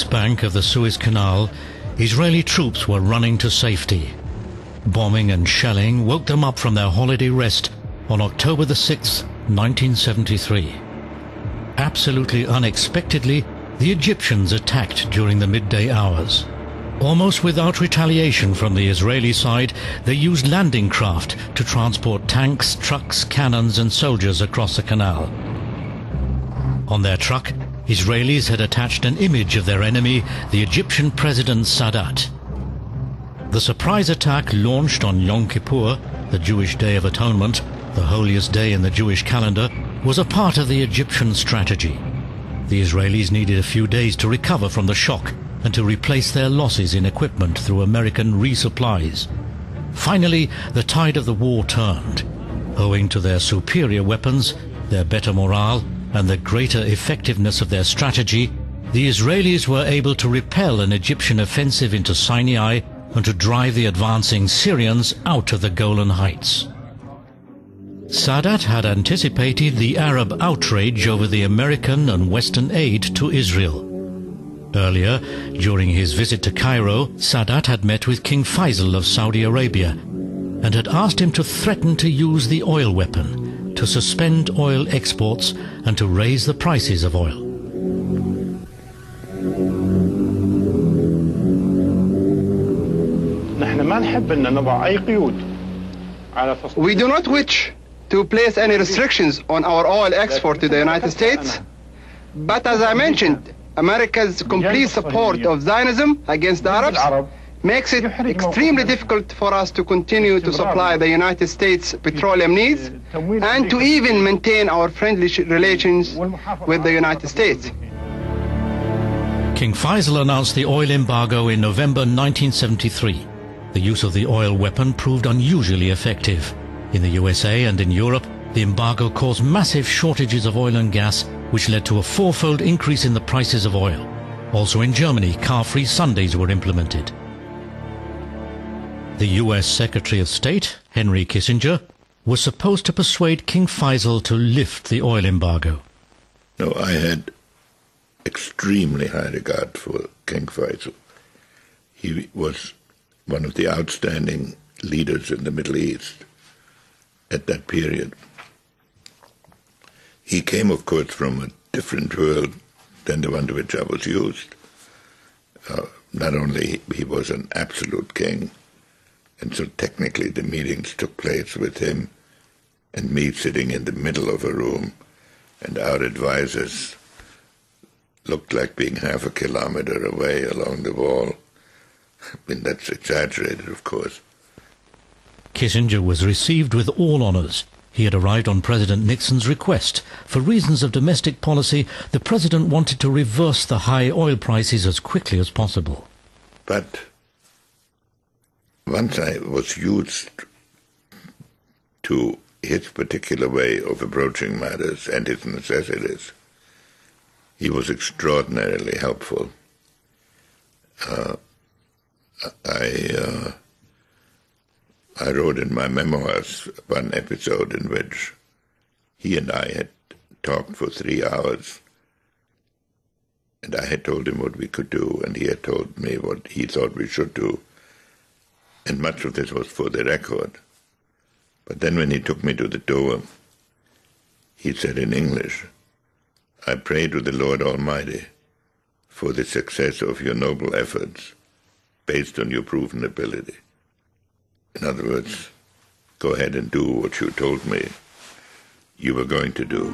east bank of the Suez Canal, Israeli troops were running to safety. Bombing and shelling woke them up from their holiday rest on October the 6th, 1973. Absolutely unexpectedly, the Egyptians attacked during the midday hours. Almost without retaliation from the Israeli side, they used landing craft to transport tanks, trucks, cannons and soldiers across the canal. On their truck, Israelis had attached an image of their enemy, the Egyptian President Sadat. The surprise attack launched on Yom Kippur, the Jewish Day of Atonement, the holiest day in the Jewish calendar, was a part of the Egyptian strategy. The Israelis needed a few days to recover from the shock and to replace their losses in equipment through American resupplies. Finally, the tide of the war turned. Owing to their superior weapons, their better morale, and the greater effectiveness of their strategy, the Israelis were able to repel an Egyptian offensive into Sinai and to drive the advancing Syrians out of the Golan Heights. Sadat had anticipated the Arab outrage over the American and Western aid to Israel. Earlier, during his visit to Cairo, Sadat had met with King Faisal of Saudi Arabia and had asked him to threaten to use the oil weapon, to suspend oil exports and to raise the prices of oil. We do not wish to place any restrictions on our oil export to the United States, but as I mentioned, America's complete support of Zionism against the Arabs makes it extremely difficult for us to continue to supply the United States petroleum needs and to even maintain our friendly relations with the United States. King Faisal announced the oil embargo in November 1973. The use of the oil weapon proved unusually effective. In the USA and in Europe, the embargo caused massive shortages of oil and gas, which led to a fourfold increase in the prices of oil. Also in Germany, car-free Sundays were implemented. The US Secretary of State, Henry Kissinger, was supposed to persuade King Faisal to lift the oil embargo. No, I had extremely high regard for King Faisal. He was one of the outstanding leaders in the Middle East at that period. He came, of course, from a different world than the one to which I was used. Uh, not only he was an absolute king, and so technically the meetings took place with him and me sitting in the middle of a room, and our advisors looked like being half a kilometer away along the wall. I mean, that's exaggerated, of course. Kissinger was received with all honors. He had arrived on President Nixon's request. For reasons of domestic policy, the president wanted to reverse the high oil prices as quickly as possible. But once I was used to his particular way of approaching matters and his necessities, he was extraordinarily helpful. Uh, I uh, I wrote in my memoirs one episode in which he and I had talked for three hours, and I had told him what we could do, and he had told me what he thought we should do, and much of this was for the record. But then when he took me to the door, he said in English, I pray to the Lord Almighty for the success of your noble efforts based on your proven ability. In other words, go ahead and do what you told me you were going to do.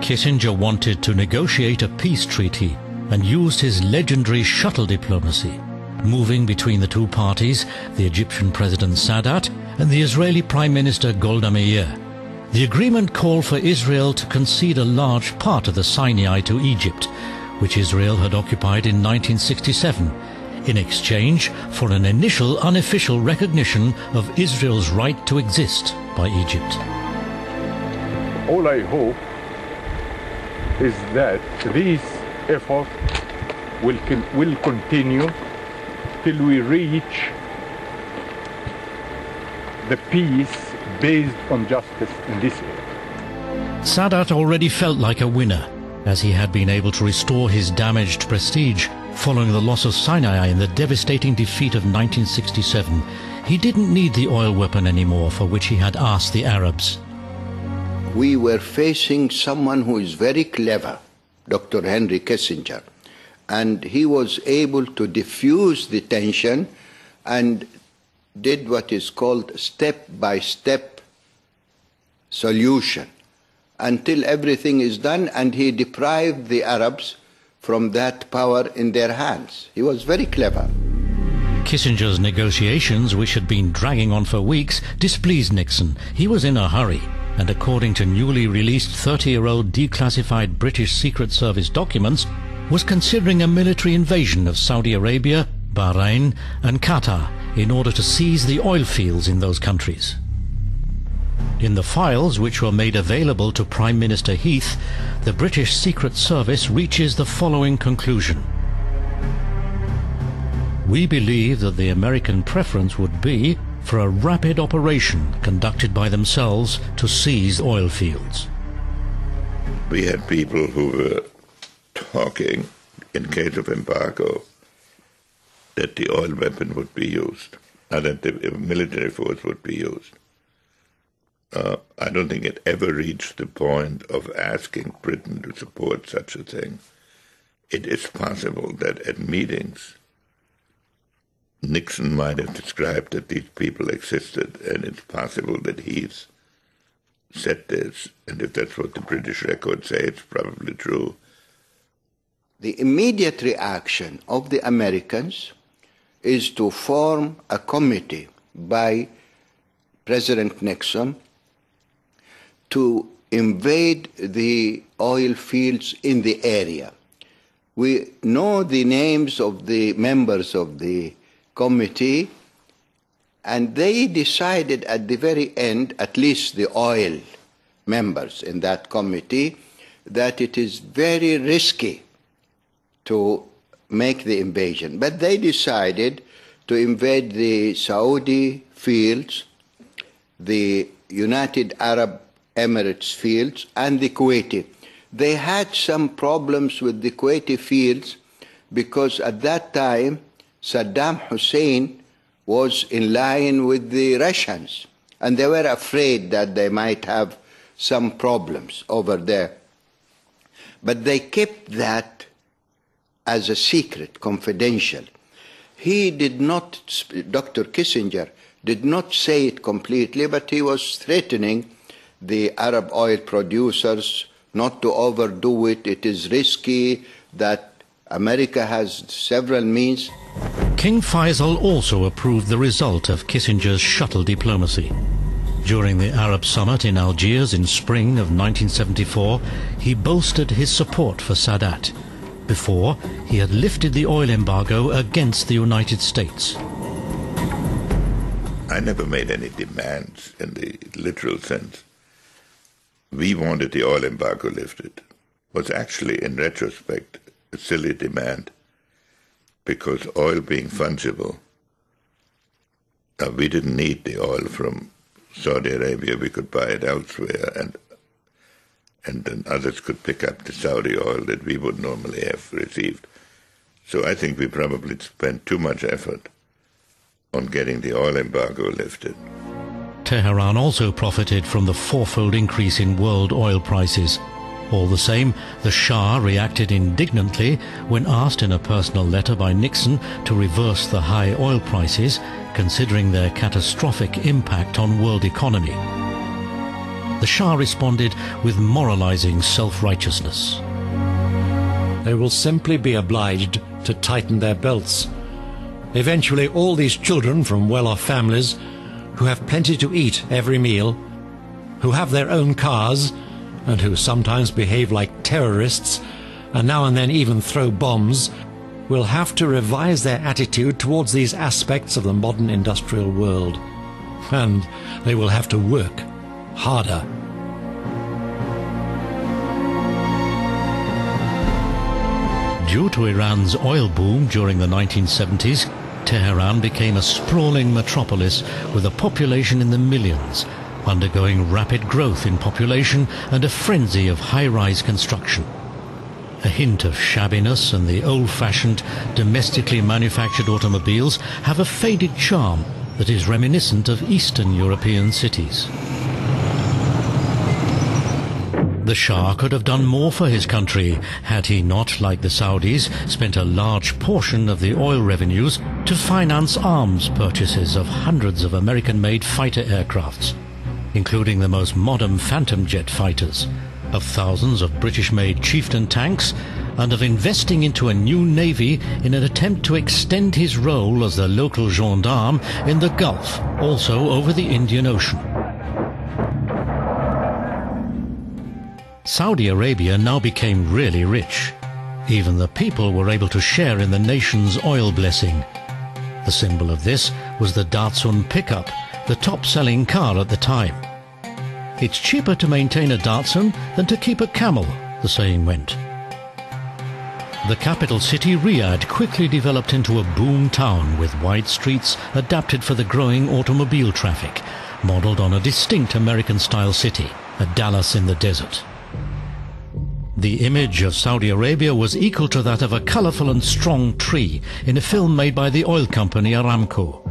Kissinger wanted to negotiate a peace treaty and used his legendary shuttle diplomacy, moving between the two parties, the Egyptian President Sadat and the Israeli Prime Minister Golda Meir. The agreement called for Israel to concede a large part of the Sinai to Egypt, which Israel had occupied in 1967 in exchange for an initial unofficial recognition of Israel's right to exist by Egypt. All I hope is that this effort will, will continue till we reach the peace based on justice in this area. Sadat already felt like a winner. as he had been able to restore his damaged prestige following the loss of Sinai in the devastating defeat of 1967. He didn't need the oil weapon anymore for which he had asked the Arabs. We were facing someone who is very clever, Dr. Henry Kissinger, and he was able to diffuse the tension and did what is called step by step solution until everything is done, and he deprived the Arabs from that power in their hands. He was very clever. Kissinger's negotiations, which had been dragging on for weeks, displeased Nixon. He was in a hurry, and according to newly released 30-year-old declassified British Secret Service documents, was considering a military invasion of Saudi Arabia, Bahrain and Qatar in order to seize the oil fields in those countries. In the files which were made available to Prime Minister Heath, the British Secret Service reaches the following conclusion. We believe that the American preference would be for a rapid operation conducted by themselves to seize oil fields. We had people who were talking, in case of embargo, that the oil weapon would be used, and that the military force would be used. Uh, I don't think it ever reached the point of asking Britain to support such a thing. It is possible that at meetings, Nixon might have described that these people existed, and it's possible that he's said this, and if that's what the British records say, it's probably true. The immediate reaction of the Americans is to form a committee by President Nixon to invade the oil fields in the area. We know the names of the members of the committee, and they decided at the very end, at least the oil members in that committee, that it is very risky to make the invasion. But they decided to invade the Saudi fields, the United Arab Emirates fields, and the Kuwaiti. They had some problems with the Kuwaiti fields because at that time Saddam Hussein was in line with the Russians, and they were afraid that they might have some problems over there. But they kept that as a secret, confidential. He did not, Dr. Kissinger did not say it completely, but he was threatening the Arab oil producers not to overdo it. It is risky that America has several means. King Faisal also approved the result of Kissinger's shuttle diplomacy. During the Arab summit in Algiers in spring of 1974, he bolstered his support for Sadat before, he had lifted the oil embargo against the United States. I never made any demands in the literal sense. We wanted the oil embargo lifted. Was actually, in retrospect, a silly demand because oil being fungible, uh, we didn't need the oil from Saudi Arabia. We could buy it elsewhere, and and then others could pick up the Saudi oil that we would normally have received. So I think we probably spent too much effort on getting the oil embargo lifted. Tehran also profited from the fourfold increase in world oil prices. All the same, the Shah reacted indignantly when asked in a personal letter by Nixon to reverse the high oil prices, considering their catastrophic impact on world economy the Shah responded with moralizing self-righteousness. They will simply be obliged to tighten their belts. Eventually, all these children from well-off families, who have plenty to eat every meal, who have their own cars, and who sometimes behave like terrorists, and now and then even throw bombs, will have to revise their attitude towards these aspects of the modern industrial world. And they will have to work harder. Due to Iran's oil boom during the 1970s, Tehran became a sprawling metropolis with a population in the millions, undergoing rapid growth in population and a frenzy of high-rise construction. A hint of shabbiness and the old-fashioned, domestically manufactured automobiles have a faded charm that is reminiscent of Eastern European cities. The Shah could have done more for his country had he not, like the Saudis, spent a large portion of the oil revenues to finance arms purchases of hundreds of American-made fighter aircrafts, including the most modern Phantom jet fighters, of thousands of British-made Chieftain tanks, and of investing into a new navy in an attempt to extend his role as the local gendarme in the Gulf, also over the Indian Ocean. Saudi Arabia now became really rich. Even the people were able to share in the nation's oil blessing. The symbol of this was the Datsun pickup, the top-selling car at the time. It's cheaper to maintain a Datsun than to keep a camel, the saying went. The capital city, Riyadh, quickly developed into a boom town with wide streets adapted for the growing automobile traffic, modelled on a distinct American-style city, a Dallas in the desert. The image of Saudi Arabia was equal to that of a colourful and strong tree in a film made by the oil company Aramco.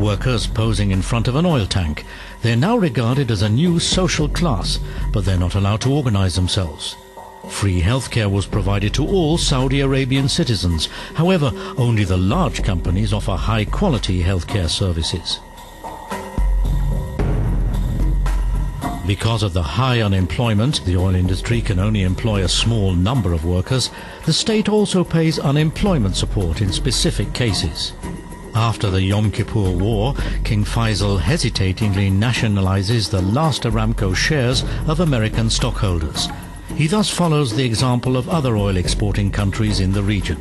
Workers posing in front of an oil tank. They're now regarded as a new social class, but they're not allowed to organize themselves. Free healthcare was provided to all Saudi Arabian citizens. However, only the large companies offer high-quality healthcare services. Because of the high unemployment, the oil industry can only employ a small number of workers. The state also pays unemployment support in specific cases. After the Yom Kippur War, King Faisal hesitatingly nationalizes the last Aramco shares of American stockholders. He thus follows the example of other oil exporting countries in the region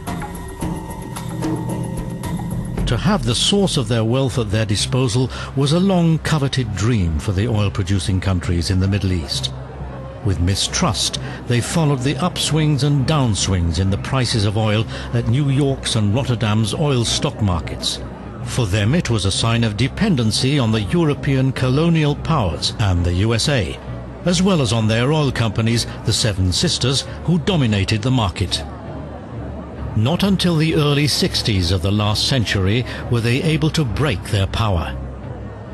to have the source of their wealth at their disposal was a long coveted dream for the oil-producing countries in the Middle East. With mistrust, they followed the upswings and downswings in the prices of oil at New York's and Rotterdam's oil stock markets. For them it was a sign of dependency on the European colonial powers and the USA, as well as on their oil companies, the Seven Sisters, who dominated the market. Not until the early 60s of the last century were they able to break their power.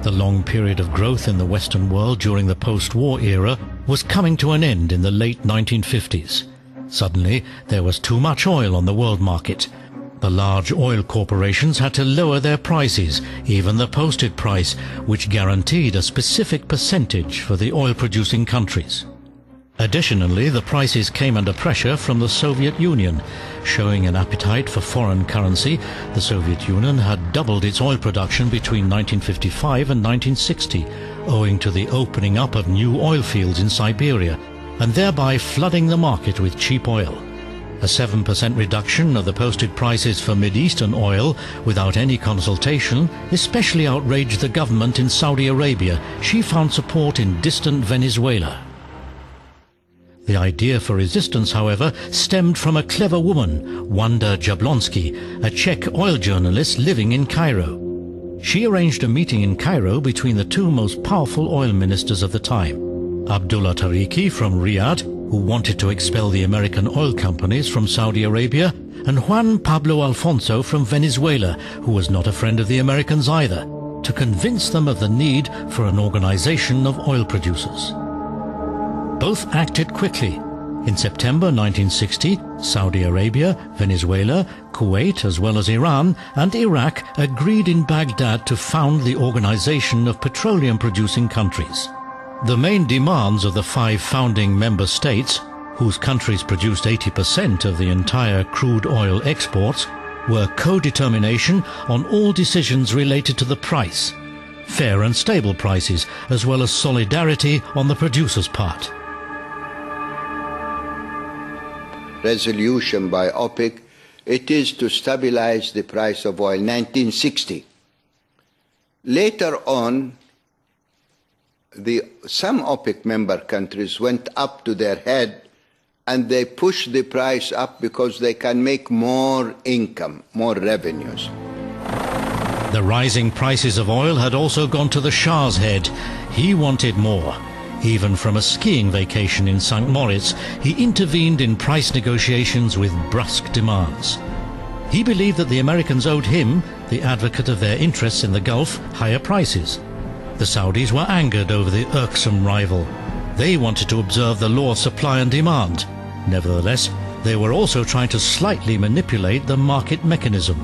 The long period of growth in the Western world during the post-war era was coming to an end in the late 1950s. Suddenly, there was too much oil on the world market. The large oil corporations had to lower their prices, even the posted price, which guaranteed a specific percentage for the oil-producing countries. Additionally, the prices came under pressure from the Soviet Union. Showing an appetite for foreign currency, the Soviet Union had doubled its oil production between 1955 and 1960, owing to the opening up of new oil fields in Siberia, and thereby flooding the market with cheap oil. A 7% reduction of the posted prices for Mid-Eastern oil without any consultation especially outraged the government in Saudi Arabia. She found support in distant Venezuela. The idea for resistance, however, stemmed from a clever woman, Wanda Jablonski, a Czech oil journalist living in Cairo. She arranged a meeting in Cairo between the two most powerful oil ministers of the time, Abdullah Tariki from Riyadh, who wanted to expel the American oil companies from Saudi Arabia, and Juan Pablo Alfonzo from Venezuela, who was not a friend of the Americans either, to convince them of the need for an organization of oil producers. Both acted quickly. In September 1960, Saudi Arabia, Venezuela, Kuwait, as well as Iran and Iraq agreed in Baghdad to found the Organization of Petroleum-Producing Countries. The main demands of the five founding member states, whose countries produced 80% of the entire crude oil exports, were co-determination on all decisions related to the price, fair and stable prices, as well as solidarity on the producer's part. Resolution by OPEC, it is to stabilize the price of oil, 1960. Later on, the, some OPEC member countries went up to their head and they pushed the price up because they can make more income, more revenues. The rising prices of oil had also gone to the Shah's head. He wanted more. Even from a skiing vacation in St. Moritz, he intervened in price negotiations with brusque demands. He believed that the Americans owed him, the advocate of their interests in the Gulf, higher prices. The Saudis were angered over the irksome rival. They wanted to observe the law of supply and demand. Nevertheless, they were also trying to slightly manipulate the market mechanism.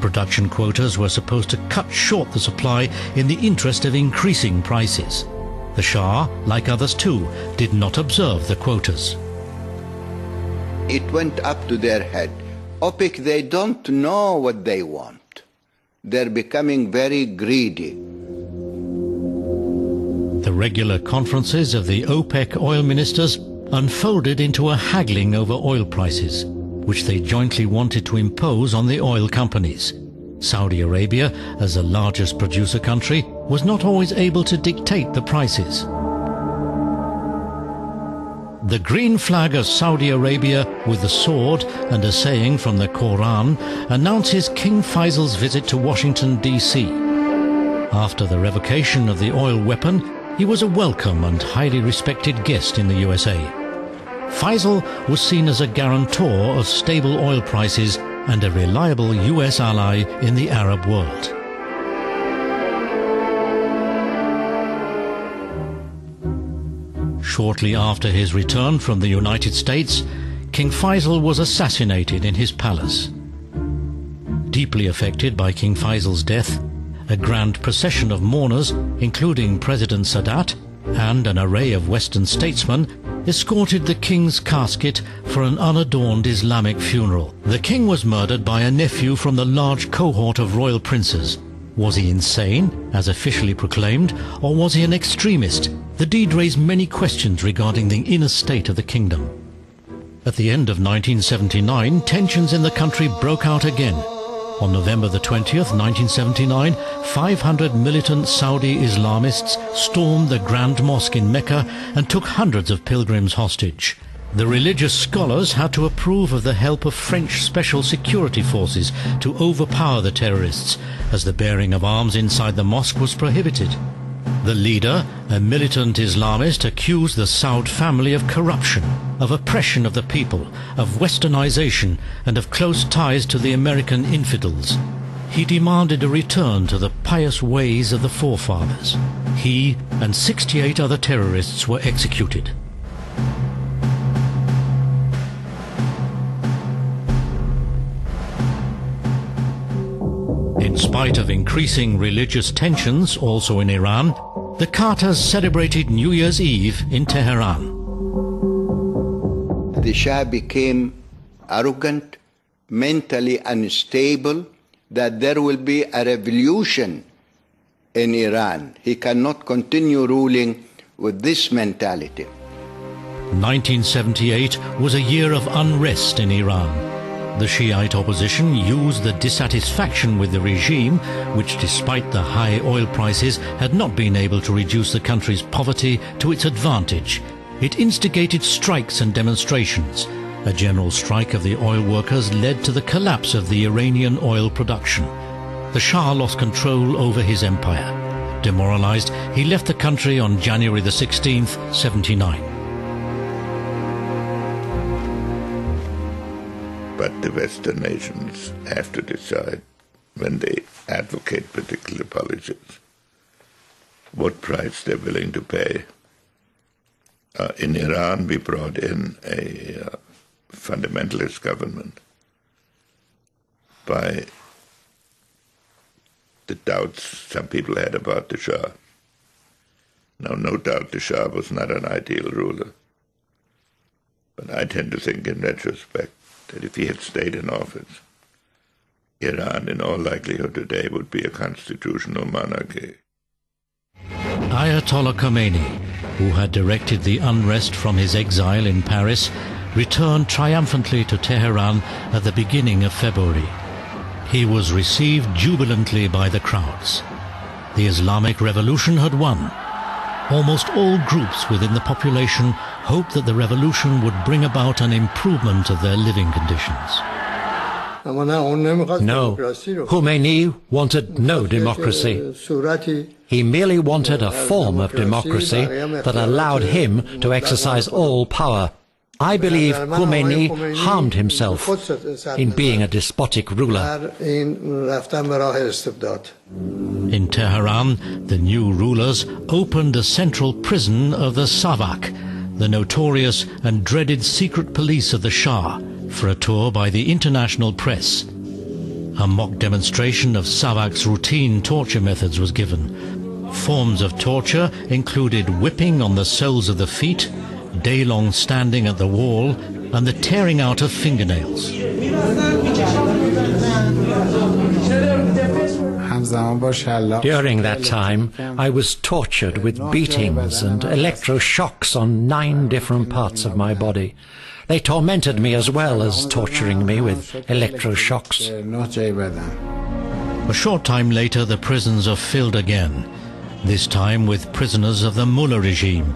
Production quotas were supposed to cut short the supply in the interest of increasing prices. The Shah, like others too, did not observe the quotas. It went up to their head. OPEC, they don't know what they want. They're becoming very greedy. The regular conferences of the OPEC oil ministers unfolded into a haggling over oil prices which they jointly wanted to impose on the oil companies. Saudi Arabia, as the largest producer country, was not always able to dictate the prices. The green flag of Saudi Arabia with the sword and a saying from the Quran announces King Faisal's visit to Washington, D.C. After the revocation of the oil weapon, he was a welcome and highly respected guest in the USA. Faisal was seen as a guarantor of stable oil prices and a reliable US ally in the Arab world. Shortly after his return from the United States, King Faisal was assassinated in his palace. Deeply affected by King Faisal's death, a grand procession of mourners, including President Sadat and an array of Western statesmen, escorted the king's casket for an unadorned Islamic funeral. The king was murdered by a nephew from the large cohort of royal princes. Was he insane, as officially proclaimed, or was he an extremist? The deed raised many questions regarding the inner state of the kingdom. At the end of 1979, tensions in the country broke out again on November the 20th, 1979, 500 militant Saudi Islamists stormed the Grand Mosque in Mecca and took hundreds of pilgrims hostage. The religious scholars had to approve of the help of French special security forces to overpower the terrorists, as the bearing of arms inside the mosque was prohibited. The leader, a militant Islamist, accused the Saud family of corruption, of oppression of the people, of westernization, and of close ties to the American infidels. He demanded a return to the pious ways of the forefathers. He and 68 other terrorists were executed. In spite of increasing religious tensions also in Iran, the Carters celebrated New Year's Eve in Tehran. The Shah became arrogant, mentally unstable, that there will be a revolution in Iran. He cannot continue ruling with this mentality. 1978 was a year of unrest in Iran. The Shiite opposition used the dissatisfaction with the regime, which despite the high oil prices had not been able to reduce the country's poverty, to its advantage. It instigated strikes and demonstrations. A general strike of the oil workers led to the collapse of the Iranian oil production. The Shah lost control over his empire. Demoralized, he left the country on January the 16th, 79. But the Western nations have to decide when they advocate particular policies what price they're willing to pay. Uh, in Iran, we brought in a uh, fundamentalist government by the doubts some people had about the Shah. Now, no doubt the Shah was not an ideal ruler. But I tend to think in retrospect that if he had stayed in office, Iran, in all likelihood today, would be a constitutional monarchy. Ayatollah Khomeini, who had directed the unrest from his exile in Paris, returned triumphantly to Tehran at the beginning of February. He was received jubilantly by the crowds. The Islamic Revolution had won. Almost all groups within the population hoped that the revolution would bring about an improvement of their living conditions. No, Khomeini wanted no democracy. He merely wanted a form of democracy that allowed him to exercise all power. I believe Khomeini harmed himself in being a despotic ruler. In Tehran, the new rulers opened the central prison of the Savak, the notorious and dreaded secret police of the Shah, for a tour by the international press. A mock demonstration of Savak's routine torture methods was given. Forms of torture included whipping on the soles of the feet, day-long standing at the wall, and the tearing out of fingernails. During that time, I was tortured with beatings and electroshocks on nine different parts of my body. They tormented me as well as torturing me with electroshocks. A short time later, the prisons are filled again, this time with prisoners of the Mullah regime.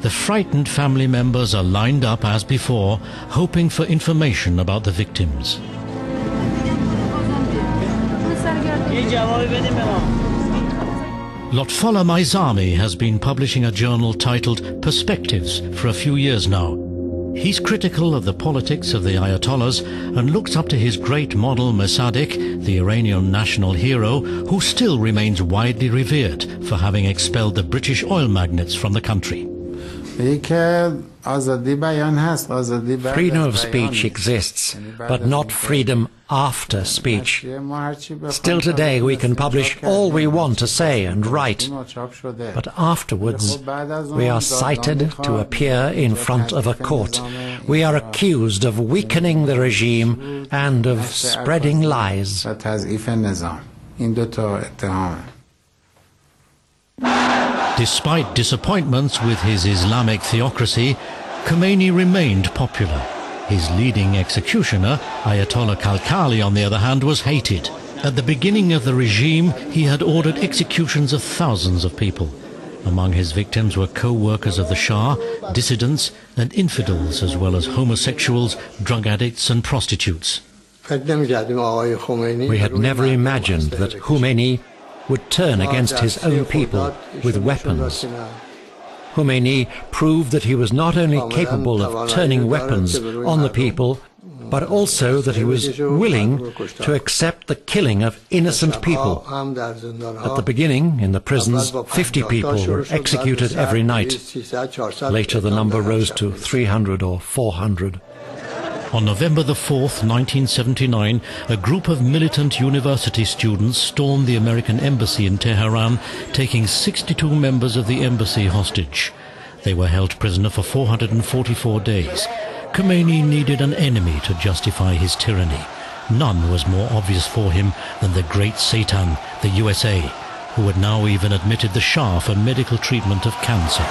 The frightened family members are lined up as before, hoping for information about the victims. Lotfollah Meysami has been publishing a journal titled Perspectives for a few years now. He's critical of the politics of the Ayatollahs and looks up to his great model Mossadegh, the Iranian national hero, who still remains widely revered for having expelled the British oil magnates from the country. Freedom of speech exists, but not freedom after speech. Still today we can publish all we want to say and write, but afterwards we are cited to appear in front of a court. We are accused of weakening the regime and of spreading lies. Despite disappointments with his Islamic theocracy, Khomeini remained popular. His leading executioner, Ayatollah Khalkhali, on the other hand, was hated. At the beginning of the regime, he had ordered executions of thousands of people. Among his victims were co-workers of the Shah, dissidents and infidels, as well as homosexuals, drug addicts and prostitutes. We had never imagined that Khomeini would turn against his own people with weapons. Khomeini proved that he was not only capable of turning weapons on the people, but also that he was willing to accept the killing of innocent people. At the beginning, in the prisons, 50 people were executed every night. Later, the number rose to 300 or 400. On November the 4th, 1979, a group of militant university students stormed the American embassy in Tehran, taking 62 members of the embassy hostage. They were held prisoner for 444 days. Khomeini needed an enemy to justify his tyranny. None was more obvious for him than the great Satan, the USA, who had now even admitted the Shah for medical treatment of cancer.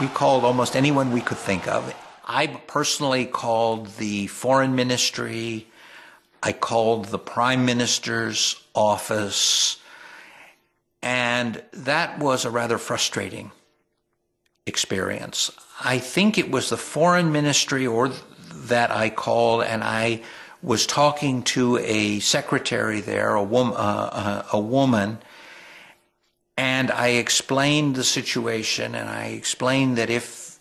We called almost anyone we could think of I personally called the foreign ministry, I called the prime minister's office, and that was a rather frustrating experience. I think it was the foreign ministry or that I called and I was talking to a secretary there, a, wom- uh, a woman, and I explained the situation and I explained that if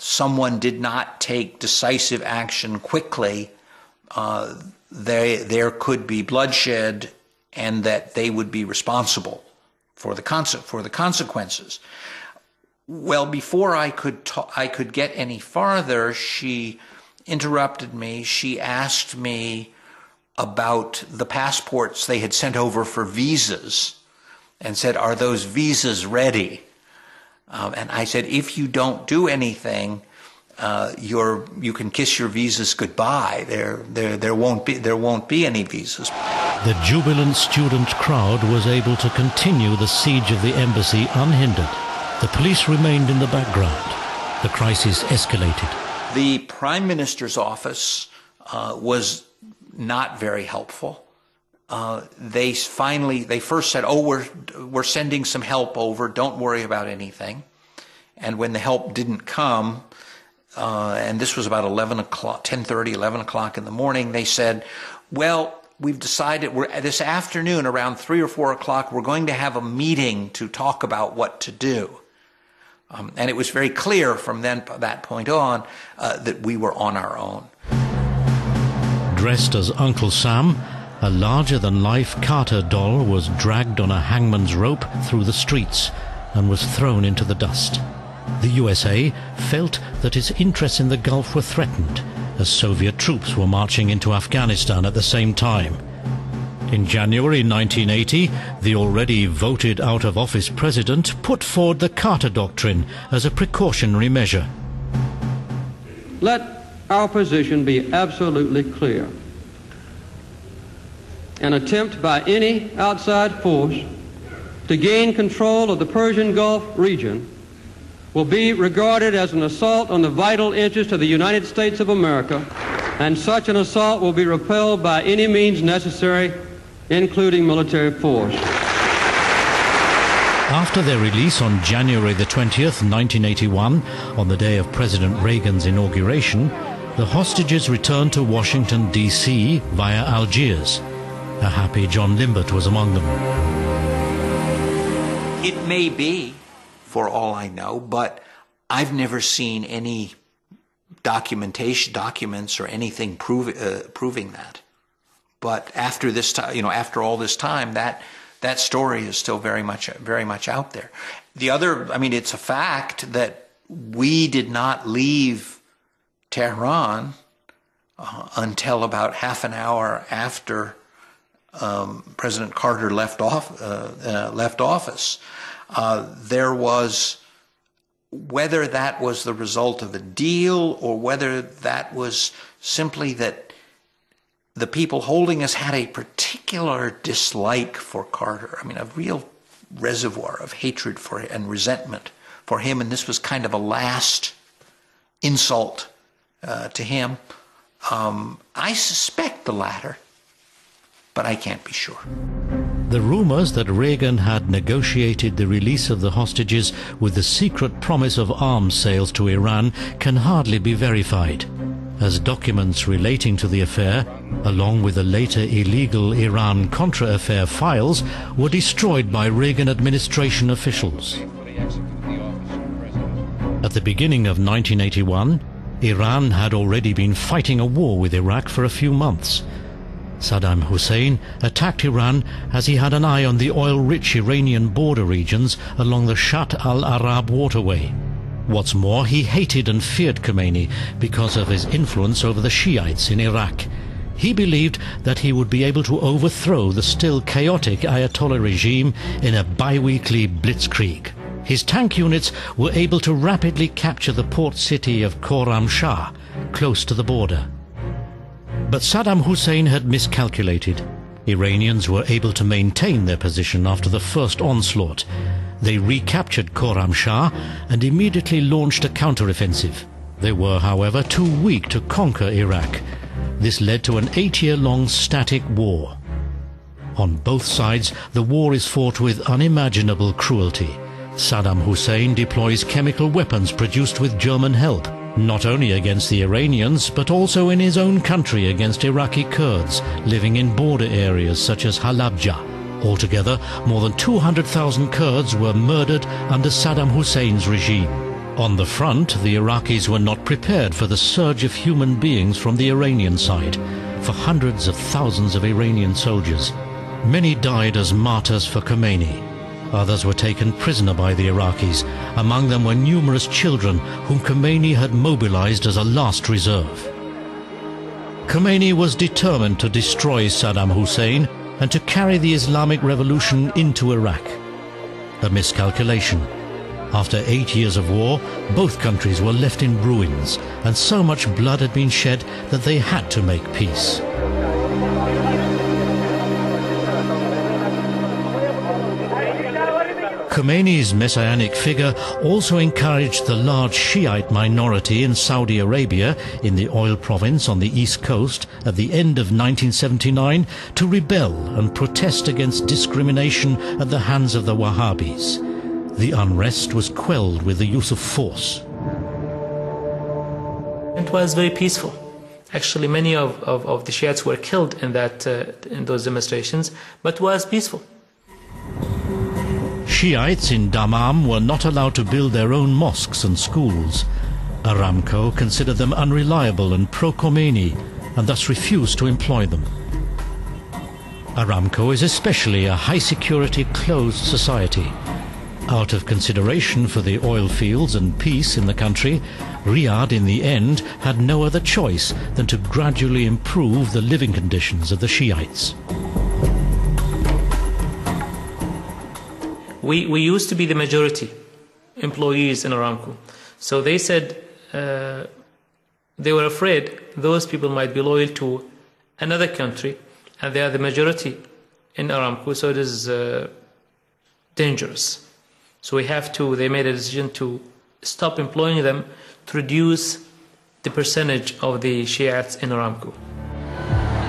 someone did not take decisive action quickly, uh, they, there could be bloodshed and that they would be responsible for the, for the consequences. Well, before I could, ta- I could get any farther, she interrupted me. She asked me about the passports they had sent over for visas and said, Are those visas ready? Um, and I said, if you don't do anything, uh, you can kiss your visas goodbye. There, there, there won't be, there won't be any visas. The jubilant student crowd was able to continue the siege of the embassy unhindered. The police remained in the background. The crisis escalated. The prime minister's office uh, was not very helpful. Uh, they finally they first said, "Oh, we're we're sending some help over. Don't worry about anything." And when the help didn't come, uh, and this was about 11 o'clock, 10:30, 11 o'clock in the morning. They said, "Well, we've decided we're this afternoon around three or four o'clock. We're going to have a meeting to talk about what to do." Um, and it was very clear from then that point on uh, that we were on our own. Dressed as Uncle Sam, a larger-than-life Carter doll was dragged on a hangman's rope through the streets and was thrown into the dust. The USA felt that its interests in the Gulf were threatened as Soviet troops were marching into Afghanistan at the same time. In January 1980, the already voted out of office president put forward the Carter Doctrine as a precautionary measure. Let our position be absolutely clear. An attempt by any outside force to gain control of the Persian Gulf region will be regarded as an assault on the vital interests of the United States of America, and such an assault will be repelled by any means necessary, including military force. After their release on January the 20th, 1981, on the day of President Reagan's inauguration, the hostages returned to Washington, D.C. via Algiers. A happy John Limbert was among them. It may be, for all I know, but I've never seen any documentation, documents, or anything prove, uh, proving that. But after this time, you know, after all this time, that that story is still very much very much out there. The other, I mean, it's a fact that we did not leave Tehran uh, until about half an hour after um, President Carter left off uh, uh, left office. Uh, there was whether that was the result of a deal or whether that was simply that the people holding us had a particular dislike for Carter. I mean, a real reservoir of hatred for and resentment for him, and this was kind of a last insult uh, to him. Um, I suspect the latter, but I can't be sure. The rumors that Reagan had negotiated the release of the hostages with the secret promise of arms sales to Iran can hardly be verified, as documents relating to the affair, along with the later illegal Iran-Contra affair files, were destroyed by Reagan administration officials. At the beginning of 1981, Iran had already been fighting a war with Iraq for a few months, Saddam Hussein attacked Iran as he had an eye on the oil-rich Iranian border regions along the Shatt al-Arab waterway. What's more, he hated and feared Khomeini because of his influence over the Shiites in Iraq. He believed that he would be able to overthrow the still chaotic Ayatollah regime in a bi-weekly blitzkrieg. His tank units were able to rapidly capture the port city of Khorramshahr, close to the border. But Saddam Hussein had miscalculated. Iranians were able to maintain their position after the first onslaught. They recaptured Khorramshahr and immediately launched a counteroffensive. They were, however, too weak to conquer Iraq. This led to an eight-year-long static war. On both sides, the war is fought with unimaginable cruelty. Saddam Hussein deploys chemical weapons produced with German help not only against the Iranians, but also in his own country against Iraqi Kurds living in border areas such as Halabja. Altogether, more than 200,000 Kurds were murdered under Saddam Hussein's regime. On the front, the Iraqis were not prepared for the surge of human beings from the Iranian side, for hundreds of thousands of Iranian soldiers. Many died as martyrs for Khomeini, Others were taken prisoner by the Iraqis. Among them were numerous children whom Khomeini had mobilized as a last reserve. Khomeini was determined to destroy Saddam Hussein and to carry the Islamic Revolution into Iraq. A miscalculation. After eight years of war, both countries were left in ruins, and so much blood had been shed that they had to make peace. Khomeini's messianic figure also encouraged the large Shiite minority in Saudi Arabia, in the oil province on the east coast, at the end of 1979 to rebel and protest against discrimination at the hands of the Wahhabis. The unrest was quelled with the use of force. it was very peaceful. Actually, many of, of, of the Shiites were killed in, that, uh, in those demonstrations, but was peaceful. Shiites in Dammam were not allowed to build their own mosques and schools. Aramco considered them unreliable and pro-Khomeini and thus refused to employ them. Aramco is especially a high-security closed society. Out of consideration for the oil fields and peace in the country, Riyadh in the end had no other choice than to gradually improve the living conditions of the Shiites. We, we used to be the majority employees in Aramco. So they said uh, they were afraid those people might be loyal to another country and they are the majority in Aramco, so it is uh, dangerous. So we have to, they made a decision to stop employing them to reduce the percentage of the Shiites in Aramco.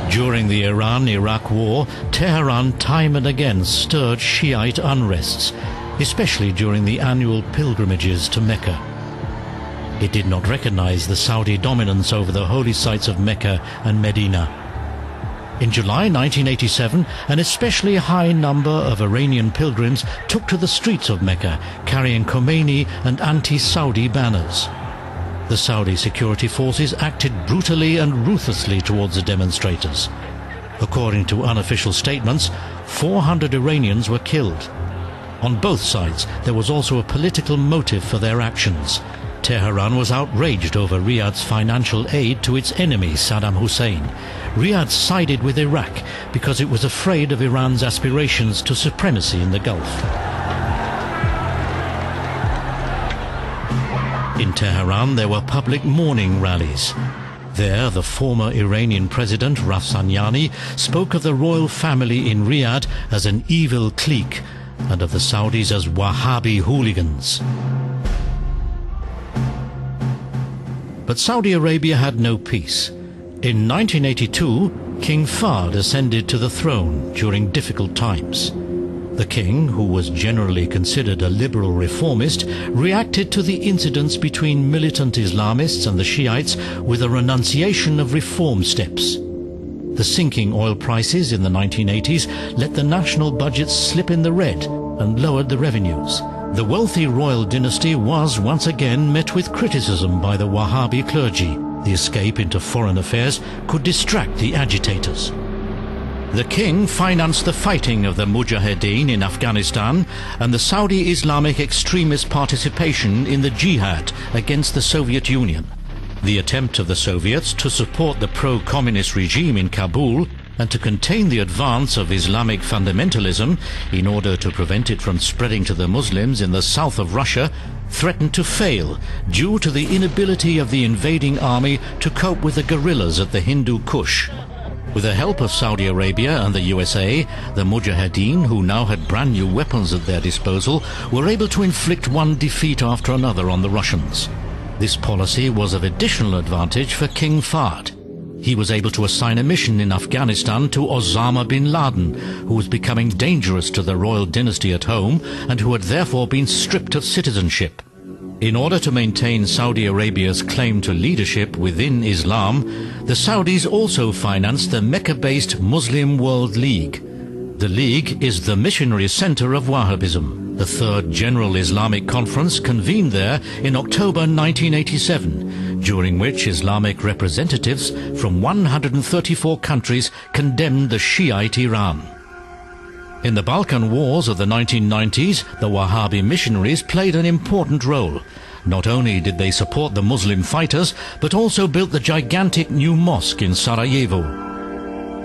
During the Iran-Iraq war, Tehran time and again stirred Shiite unrests, especially during the annual pilgrimages to Mecca. It did not recognize the Saudi dominance over the holy sites of Mecca and Medina. In July 1987, an especially high number of Iranian pilgrims took to the streets of Mecca, carrying Khomeini and anti-Saudi banners. The Saudi security forces acted brutally and ruthlessly towards the demonstrators. According to unofficial statements, 400 Iranians were killed. On both sides, there was also a political motive for their actions. Tehran was outraged over Riyadh's financial aid to its enemy, Saddam Hussein. Riyadh sided with Iraq because it was afraid of Iran's aspirations to supremacy in the Gulf. In Tehran, there were public mourning rallies. There, the former Iranian president, Rafsanjani, spoke of the royal family in Riyadh as an evil clique and of the Saudis as Wahhabi hooligans. But Saudi Arabia had no peace. In 1982, King Fahd ascended to the throne during difficult times. The king, who was generally considered a liberal reformist, reacted to the incidents between militant Islamists and the Shiites with a renunciation of reform steps. The sinking oil prices in the 1980s let the national budget slip in the red and lowered the revenues. The wealthy royal dynasty was once again met with criticism by the Wahhabi clergy. The escape into foreign affairs could distract the agitators. The king financed the fighting of the Mujahideen in Afghanistan and the Saudi Islamic extremist participation in the jihad against the Soviet Union. The attempt of the Soviets to support the pro-communist regime in Kabul and to contain the advance of Islamic fundamentalism in order to prevent it from spreading to the Muslims in the south of Russia threatened to fail due to the inability of the invading army to cope with the guerrillas at the Hindu Kush. With the help of Saudi Arabia and the USA, the Mujahideen, who now had brand new weapons at their disposal, were able to inflict one defeat after another on the Russians. This policy was of additional advantage for King Fahd. He was able to assign a mission in Afghanistan to Osama bin Laden, who was becoming dangerous to the royal dynasty at home and who had therefore been stripped of citizenship. In order to maintain Saudi Arabia's claim to leadership within Islam, the Saudis also financed the Mecca-based Muslim World League. The League is the missionary center of Wahhabism. The Third General Islamic Conference convened there in October 1987, during which Islamic representatives from 134 countries condemned the Shiite Iran. In the Balkan Wars of the 1990s, the Wahhabi missionaries played an important role. Not only did they support the Muslim fighters, but also built the gigantic new mosque in Sarajevo.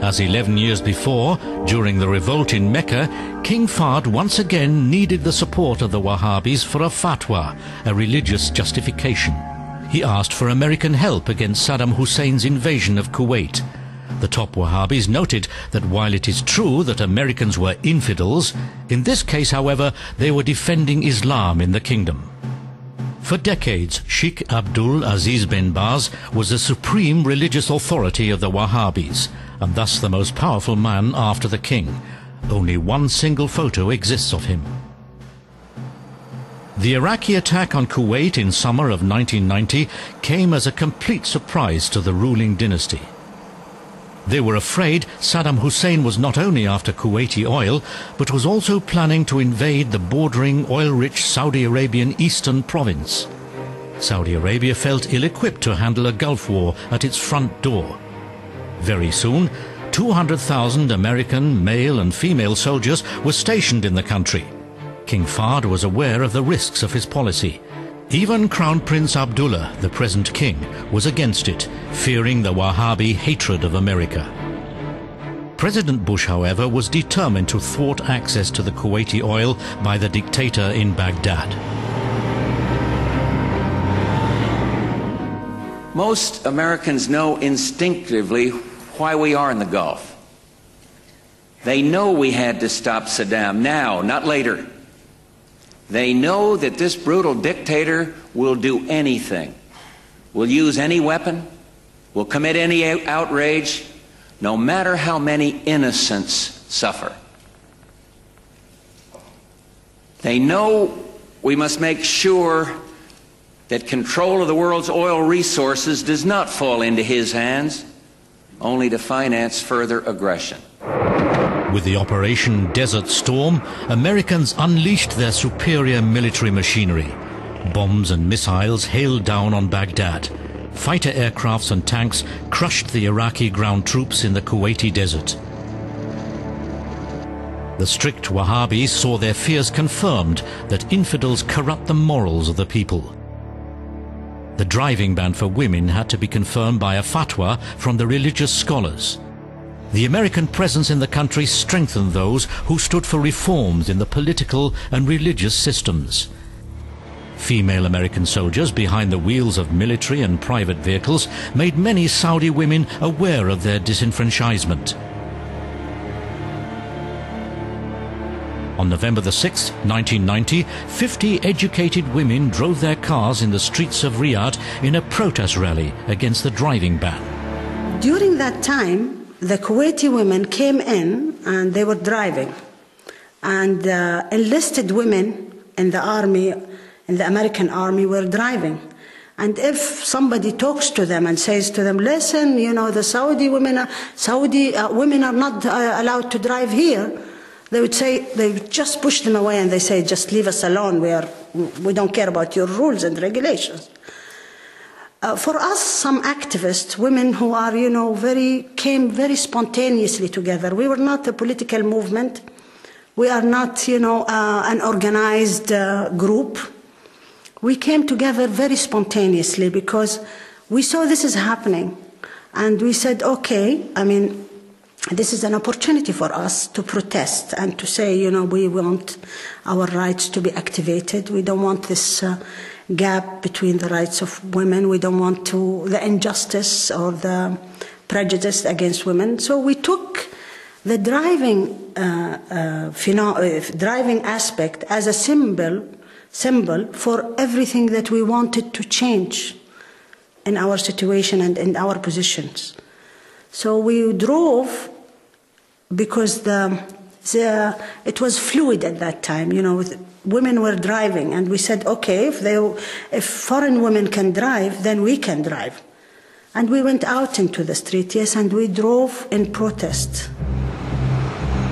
As 11 years before, during the revolt in Mecca, King Fahd once again needed the support of the Wahhabis for a fatwa, a religious justification. He asked for American help against Saddam Hussein's invasion of Kuwait. The top Wahhabis noted that while it is true that Americans were infidels, in this case, however, they were defending Islam in the kingdom. For decades, Sheikh Abdul Aziz bin Baz was the supreme religious authority of the Wahhabis, and thus the most powerful man after the king. Only one single photo exists of him. The Iraqi attack on Kuwait in summer of 1990 came as a complete surprise to the ruling dynasty. They were afraid Saddam Hussein was not only after Kuwaiti oil, but was also planning to invade the bordering oil-rich Saudi Arabian eastern province. Saudi Arabia felt ill-equipped to handle a Gulf war at its front door. Very soon, 200,000 American male and female soldiers were stationed in the country. King Fahd was aware of the risks of his policy. Even Crown Prince Abdullah, the present king, was against it, fearing the Wahhabi hatred of America. President Bush, however, was determined to thwart access to the Kuwaiti oil by the dictator in Baghdad. Most Americans know instinctively why we are in the Gulf. They know we had to stop Saddam now, not later. They know that this brutal dictator will do anything, will use any weapon, will commit any outrage, no matter how many innocents suffer. They know we must make sure that control of the world's oil resources does not fall into his hands, only to finance further aggression. With the Operation Desert Storm, Americans unleashed their superior military machinery. Bombs and missiles hailed down on Baghdad. Fighter aircrafts and tanks crushed the Iraqi ground troops in the Kuwaiti desert. The strict Wahhabis saw their fears confirmed that infidels corrupt the morals of the people. The driving ban for women had to be confirmed by a fatwa from the religious scholars. The American presence in the country strengthened those who stood for reforms in the political and religious systems. Female American soldiers behind the wheels of military and private vehicles made many Saudi women aware of their disenfranchisement. On November the 6th, 1990, 50 educated women drove their cars in the streets of Riyadh in a protest rally against the driving ban. During that time, the Kuwaiti women came in and they were driving. And uh, enlisted women in the army, in the American army, were driving. And if somebody talks to them and says to them, listen, you know, the Saudi women are, Saudi uh, women are not uh, allowed to drive here, they would say, they would just push them away and they say, just leave us alone. We, are, we don't care about your rules and regulations. Uh, for us, some activists, women who are, you know, very, came very spontaneously together. We were not a political movement. We are not, you know, uh, an organized uh, group. We came together very spontaneously because we saw this is happening. And we said, okay, I mean, this is an opportunity for us to protest and to say, you know, we want our rights to be activated. We don't want this uh, gap between the rights of women. We don't want to the injustice or the prejudice against women. So we took the driving uh, uh, uh, driving aspect as a symbol symbol for everything that we wanted to change in our situation and in our positions. So we drove because the, the uh, it was fluid at that time. You know, women were driving, and we said, okay, if, they, if foreign women can drive, then we can drive. And we went out into the street, yes, and we drove in protest.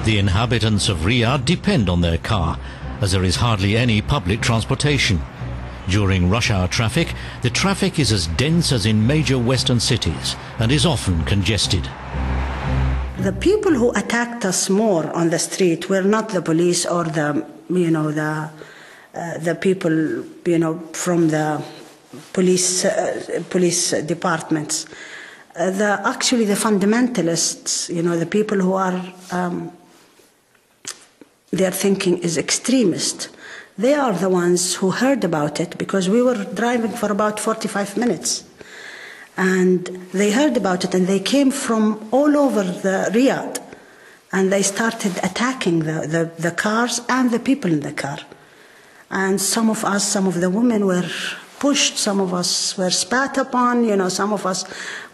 The inhabitants of Riyadh depend on their car, as there is hardly any public transportation. During rush hour traffic, the traffic is as dense as in major western cities and is often congested. The people who attacked us more on the street were not the police or the you know the uh, the people you know from the police uh, police departments. Uh, the actually the fundamentalists, you know, the people who are um, their thinking is extremist. They are the ones who heard about it because we were driving for about 45 minutes. And they heard about it and they came from all over the Riyadh and they started attacking the, the, the cars and the people in the car. And some of us, some of the women were pushed, some of us were spat upon, you know, some of us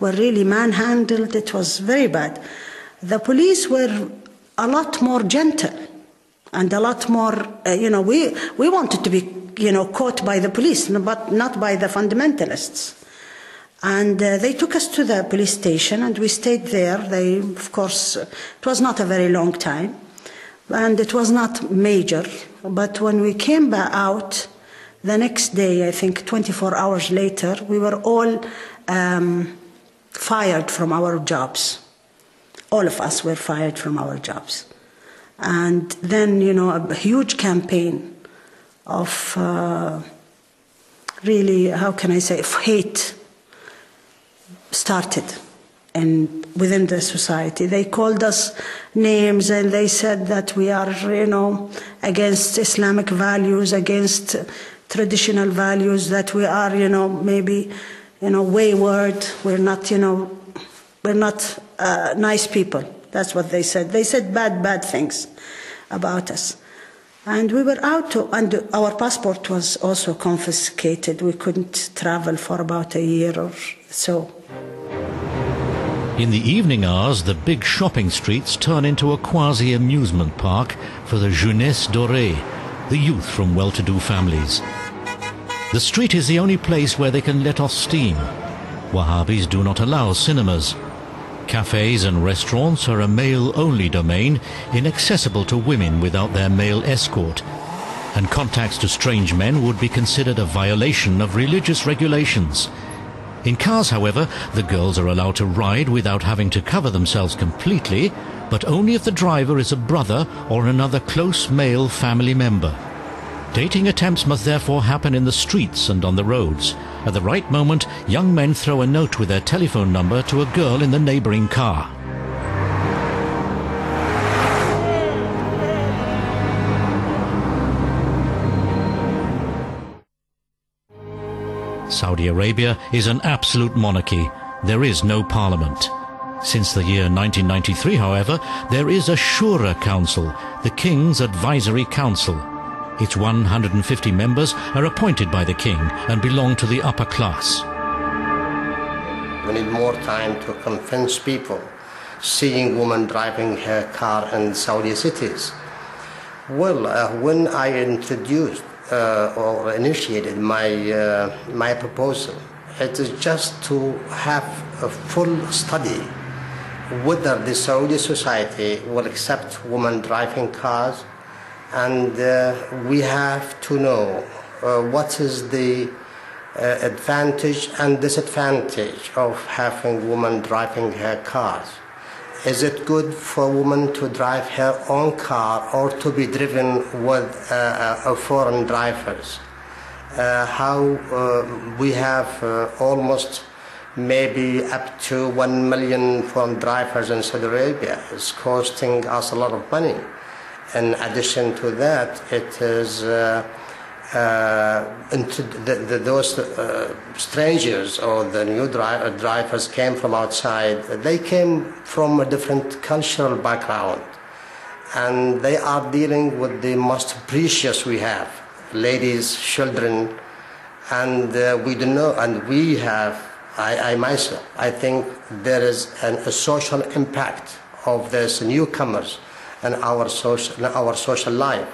were really manhandled. It was very bad. The police were a lot more gentle and a lot more, uh, you know, we, we wanted to be you know, caught by the police, but not by the fundamentalists. And uh, they took us to the police station, and we stayed there. They, of course, it was not a very long time, and it was not major. But when we came back out, the next day, I think 24 hours later, we were all um, fired from our jobs. All of us were fired from our jobs. And then, you know, a huge campaign of uh, really, how can I say, hate started and within the society. They called us names and they said that we are, you know, against Islamic values, against traditional values, that we are, you know, maybe, you know, wayward. We're not, you know, we're not uh, nice people. That's what they said. They said bad, bad things about us. And we were out to, and our passport was also confiscated. We couldn't travel for about a year or so. In the evening hours, the big shopping streets turn into a quasi amusement park for the jeunesse dorée, the youth from well to do families. The street is the only place where they can let off steam. Wahhabis do not allow cinemas. Cafes and restaurants are a male-only domain, inaccessible to women without their male escort. And contacts to strange men would be considered a violation of religious regulations. In cars, however, the girls are allowed to ride without having to cover themselves completely, but only if the driver is a brother or another close male family member. Dating attempts must therefore happen in the streets and on the roads. At the right moment, young men throw a note with their telephone number to a girl in the neighboring car. Saudi Arabia is an absolute monarchy. There is no parliament. Since the year 1993, however, there is a Shura Council, the King's Advisory Council. Its 150 members are appointed by the king and belong to the upper class. We need more time to convince people seeing women driving her car in Saudi cities. Well, uh, when I introduced uh, or initiated my, uh, my proposal, it is just to have a full study whether the Saudi society will accept women driving cars and uh, we have to know uh, what is the uh, advantage and disadvantage of having women driving her cars. Is it good for a woman to drive her own car or to be driven with uh, uh, foreign drivers? Uh, how we have almost maybe up to one million foreign drivers in Saudi Arabia. It's costing us a lot of money. In addition to that, it is uh, into the, the, those uh, strangers or the new dri uh, drivers came from outside. They came from a different cultural background, and they are dealing with the most precious we have: ladies, children, and uh, we don't know, and we have. I, I myself, I think there is an, a social impact of these newcomers and our social, in our social life.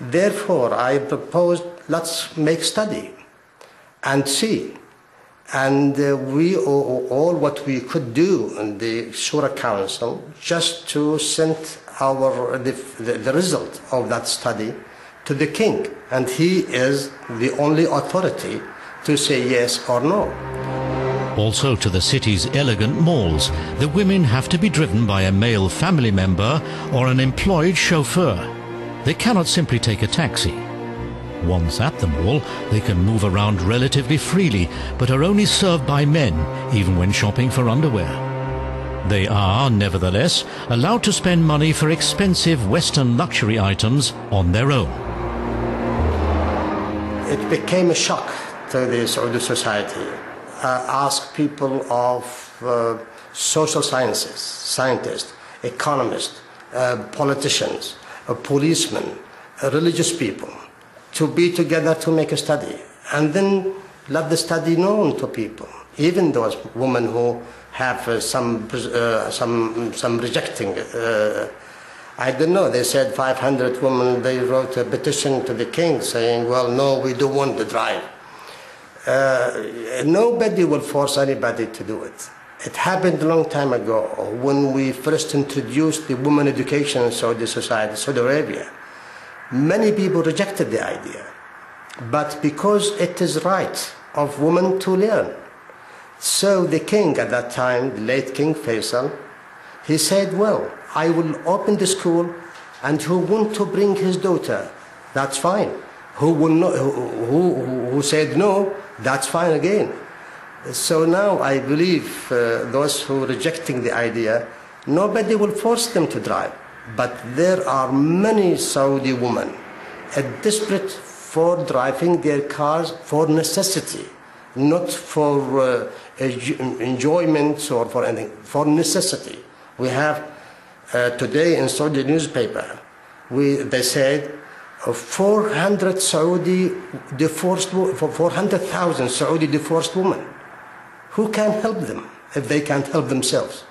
Therefore, I proposed let's make study and see. And uh, we all, all, what we could do in the Shura Council just to send our the, the, the result of that study to the king, and he is the only authority to say yes or no. Also to the city's elegant malls, the women have to be driven by a male family member or an employed chauffeur. They cannot simply take a taxi. Once at the mall, they can move around relatively freely, but are only served by men, even when shopping for underwear. They are, nevertheless, allowed to spend money for expensive Western luxury items on their own. It became a shock to the Saudi society uh, ask people of uh, social sciences, scientists, economists, uh, politicians, policemen, religious people, to be together to make a study, and then let the study known to people, even those women who have uh, some uh, some some rejecting uh, I don't know. They said 500 women, they wrote a petition to the king saying, well, no, we don't want the drive. Uh, nobody will force anybody to do it. It happened a long time ago when we first introduced the women education in Saudi society, Saudi Arabia. Many people rejected the idea. But because it is right of women to learn. So the king at that time, the late King Faisal, he said, well, I will open the school and who want to bring his daughter, that's fine. Who, will not, who, who, who said no, that's fine again. So now I believe uh, those who are rejecting the idea, nobody will force them to drive. But there are many Saudi women desperate for driving their cars for necessity, not for uh, enjoyment or for anything, for necessity. We have uh, today in Saudi newspaper, we, they said 400 Saudi divorced, 400,000 Saudi divorced women. Who can help them if they can't help themselves?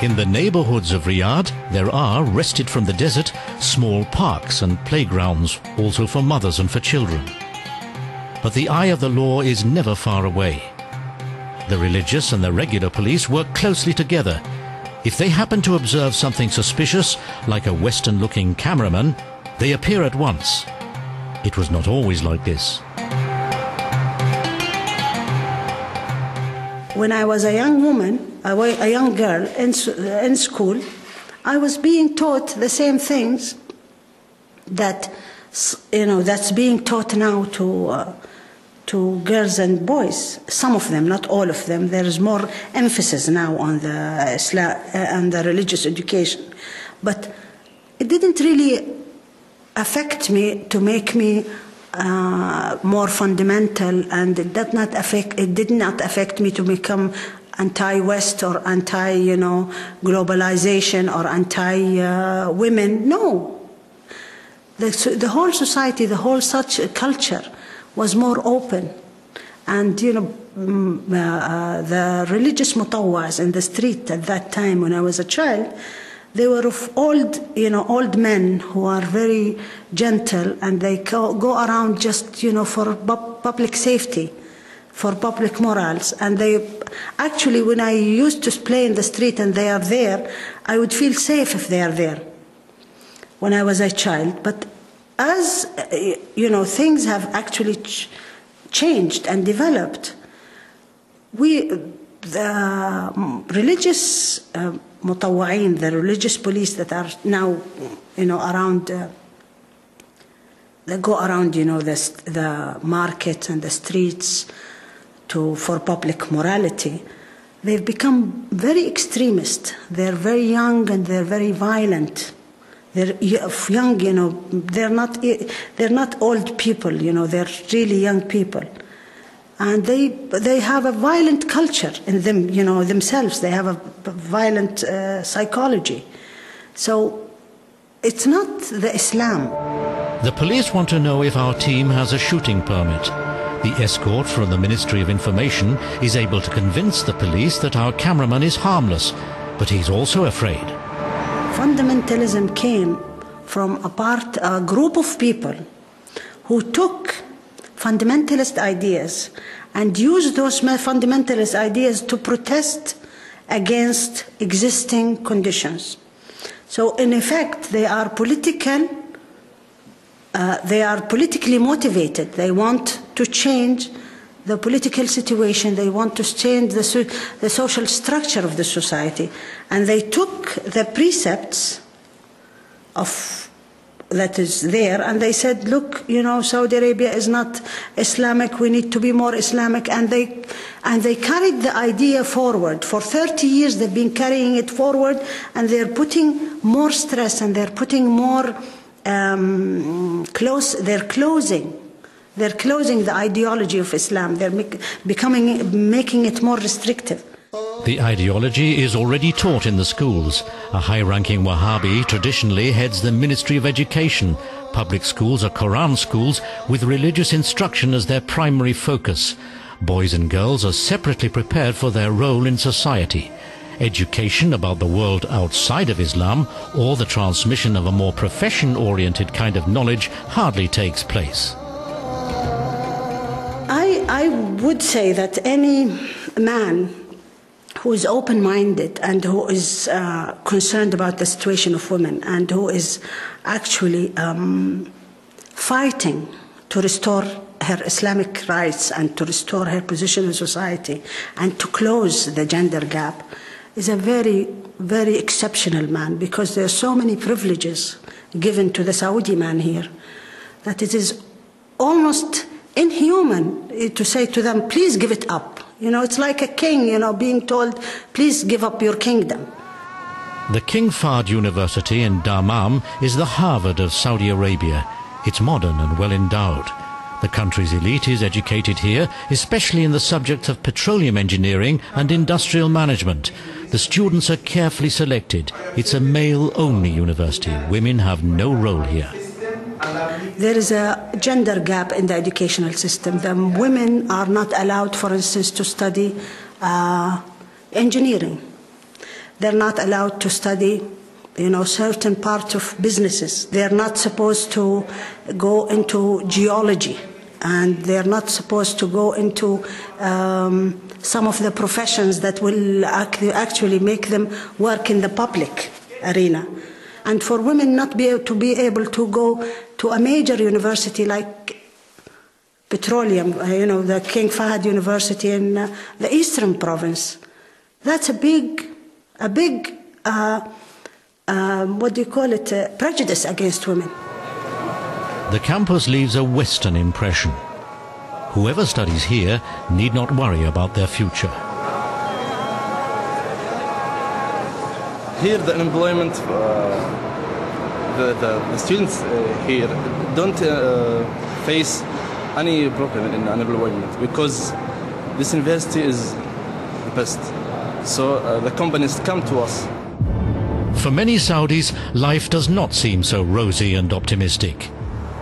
In the neighborhoods of Riyadh, there are, wrested from the desert, small parks and playgrounds, also for mothers and for children. But the eye of the law is never far away. The religious and the regular police work closely together. If they happen to observe something suspicious, like a Western-looking cameraman, they appear at once. It was not always like this. When I was a young woman, a young girl in, in school, I was being taught the same things that you know that's being taught now to uh, to girls and boys. Some of them, not all of them. There is more emphasis now on the Islam and uh, the religious education, but it didn't really affect me to make me uh, more fundamental, and it did not affect. It did not affect me to become anti-West or anti, you know, globalization or anti-women. Uh, no, the, the whole society, the whole such culture, was more open, and you know. Mm, uh, uh, the religious mutawwas in the street at that time when I was a child, they were of old, you know, old men who are very gentle and they go around just, you know, for public safety, for public morals. And they, actually, when I used to play in the street and they are there, I would feel safe if they are there when I was a child. But as, you know, things have actually ch changed and developed, we, the religious uh, mutawa'in, the religious police that are now, you know, around, uh, they go around, you know, the, the markets and the streets to, for public morality, they've become very extremist. They're very young and they're very violent. They're young, you know, they're not, they're not old people, you know, they're really young people and they they have a violent culture in them you know themselves. They have a violent uh, psychology. So it's not the islam. The police want to know if our team has a shooting permit. The escort from the ministry of information is able to convince the police that our cameraman is harmless but he's also afraid. Fundamentalism came from a part a group of people who took fundamentalist ideas and use those fundamentalist ideas to protest against existing conditions. So, in effect, they are political. Uh, they are politically motivated. They want to change the political situation. They want to change the, so the social structure of the society. And they took the precepts of that is there. And they said look you know Saudi Arabia is not Islamic. We need to be more Islamic. And they and they carried the idea forward. For 30 years they've been carrying it forward and they're putting more stress and they're putting more um, close they're closing they're closing the ideology of Islam. They're becoming making it more restrictive the ideology is already taught in the schools. A high-ranking Wahhabi traditionally heads the Ministry of Education. Public schools are Quran schools with religious instruction as their primary focus. Boys and girls are separately prepared for their role in society. education about the world outside of Islam or the transmission of a more profession-oriented kind of knowledge hardly takes place. I, I would say that any man who is open minded and who is uh, concerned about the situation of women and who is actually um, fighting to restore her Islamic rights and to restore her position in society and to close the gender gap is a very, very exceptional man because there are so many privileges given to the Saudi man here that it is almost inhuman to say to them, please give it up. You know, it's like a king, you know, being told, please give up your kingdom. The King Fahd University in Dammam is the Harvard of Saudi Arabia. It's modern and well endowed. The country's elite is educated here, especially in the subjects of petroleum engineering and industrial management. The students are carefully selected. It's a male-only university. Women have no role here. There is a gender gap in the educational system. The women are not allowed, for instance, to study uh, engineering. They're not allowed to study, you know, certain parts of businesses. They're not supposed to go into geology, and they're not supposed to go into um, some of the professions that will actually make them work in the public arena and for women not be to be able to go to a major university like petroleum, uh, you know, the King Fahd University in uh, the Eastern Province. That's a big, a big, uh, um, what do you call it, uh, prejudice against women. The campus leaves a Western impression. Whoever studies here need not worry about their future. Here, the employment uh, the, the, the, students uh, here don't uh, face any problem in unemployment because this university is the best. So uh, the companies come to us. For many Saudis, life does not seem so rosy and optimistic.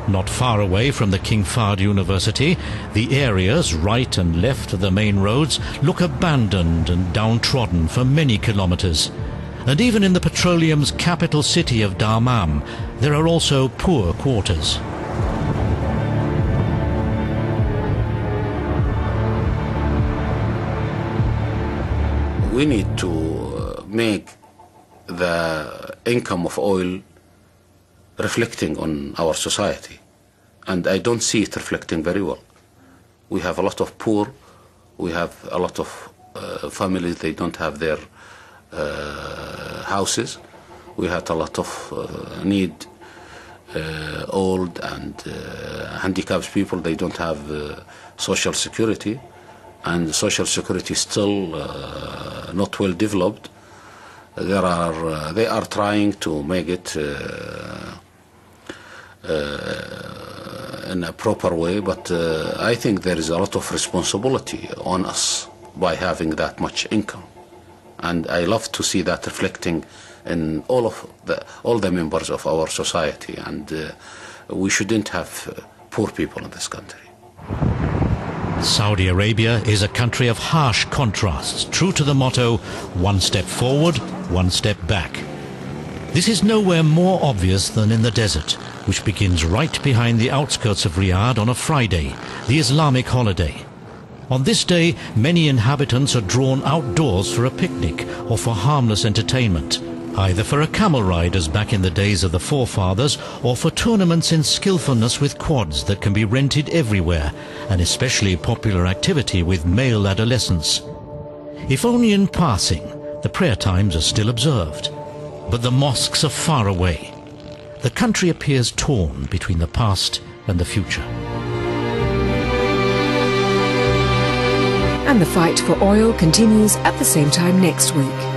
Not far away from the King Fahd University, the areas right and left of the main roads look abandoned and downtrodden for many kilometers. And even in the petroleum's capital city of Dammam, there are also poor quarters. We need to uh, make the income of oil reflecting on our society. And I don't see it reflecting very well. We have a lot of poor, we have a lot of uh, families, they don't have their Uh, houses. We had a lot of uh, need uh, old and uh, handicapped people. They don't have uh, social security, and social security is still not well developed. There are they are trying to make it. in a proper way, but uh, I think there is a lot of responsibility on us by having that much income and I love to see that reflecting in all of the all the members of our society, and uh, we shouldn't have uh, poor people in this country. Saudi Arabia is a country of harsh contrasts, true to the motto, one step forward, one step back. This is nowhere more obvious than in the desert, which begins right behind the outskirts of Riyadh on a Friday, the Islamic holiday. On this day, many inhabitants are drawn outdoors for a picnic or for harmless entertainment, either for a camel ride as back in the days of the forefathers or for tournaments in skillfulness with quads that can be rented everywhere, an especially popular activity with male adolescents. If only in passing, the prayer times are still observed, but the mosques are far away. The country appears torn between the past and the future. And the fight for oil continues at the same time next week.